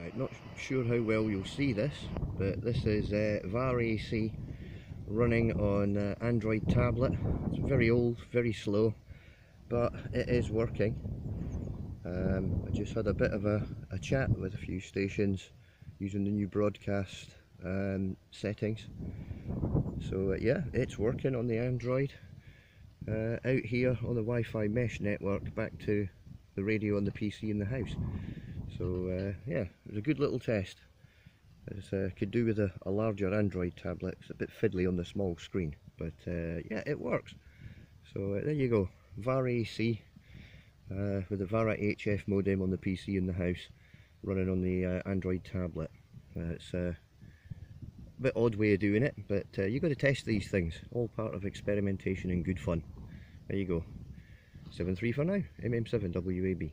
Right, not sure how well you'll see this, but this is uh, VarAC running on uh, Android tablet. It's very old, very slow, but it is working. Um, I just had a bit of a, a, chat with a few stations using the new broadcast um, settings. So uh, yeah, it's working on the Android. Uh, out here on the Wi-Fi mesh network back to the radio on the PC in the house. So uh, yeah, it was a good little test. It uh, could do with a, a, larger Android tablet. It's a bit fiddly on the small screen, but uh, yeah, it works. So uh, there you go, VARA AC uh, with the VARA HF modem on the PC in the house, running on the uh, Android tablet. it's a bit odd way of doing it, but you've got to test these things. All part of experimentation and good fun. There you go. 7-3 for now, MM7 WAB.